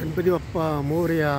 Ganpati Bappa Morya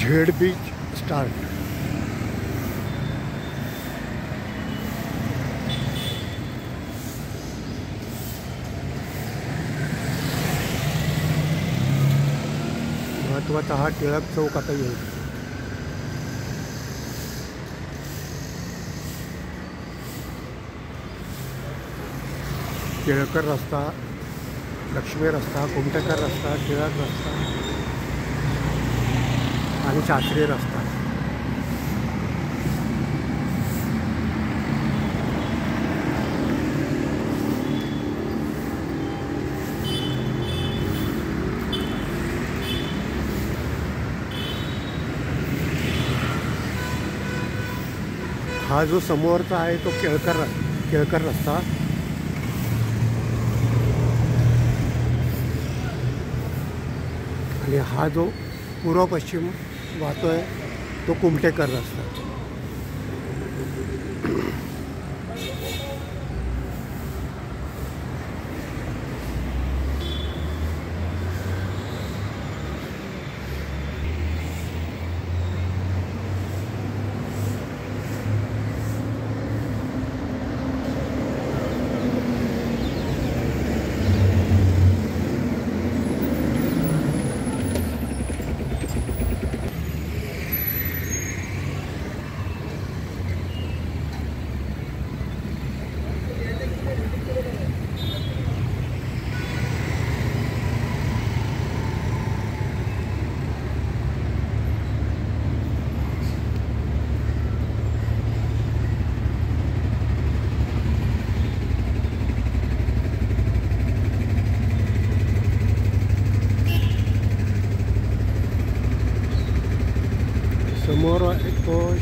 Z beach start. महत्वाचा हा टिळक चौक आता येईल। टिळकर रस्ता, लक्ष्मी रस्ता कुमटेकर रस्ता, टिळक रस्ता। शास्त्रीय रस्ता. हा जो समोरचा आहे तो केळकर केळकर रस्ता. हा जो पूर्व पश्चिम वाहतोय तो कुमटेकर रस्ता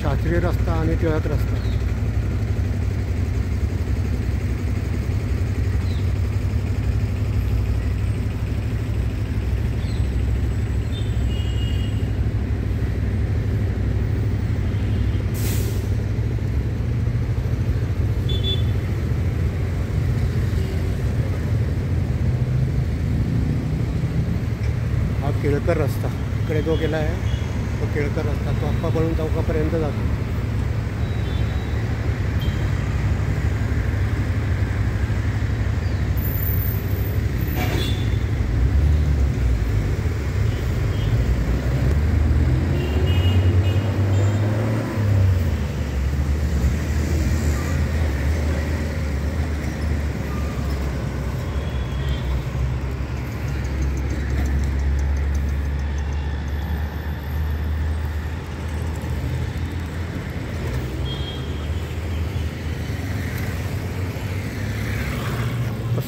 शास्त्रीय रस्ता आणि रस्ता. हा केळकर रस्ता. इकडे जो गेला तो केळकर रस्ता तो आप्पा बळून चौकापर्यंत जातो.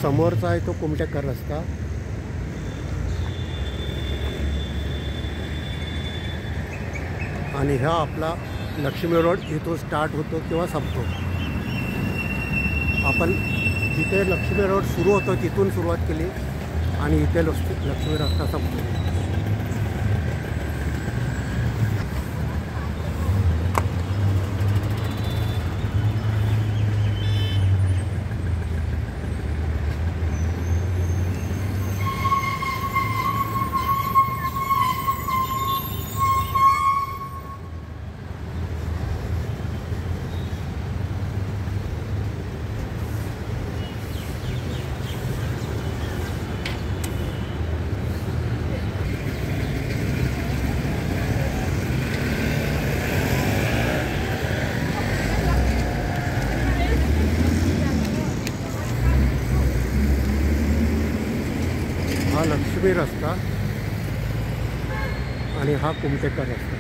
समोरचा आहे तो कुमटेकर रस्ता. आणि हा आपला लक्ष्मी रोड इथून स्टार्ट होतो किंवा संपतो. आपण जिथे लक्ष्मी रोड सुरू होतो तिथून सुरुवात केली आणि इथे लक्ष्मी लक्ष्मी रस्ता संपतो. हा लक्ष्मी रस्ता आणि हा कुमटेकर रस्ता.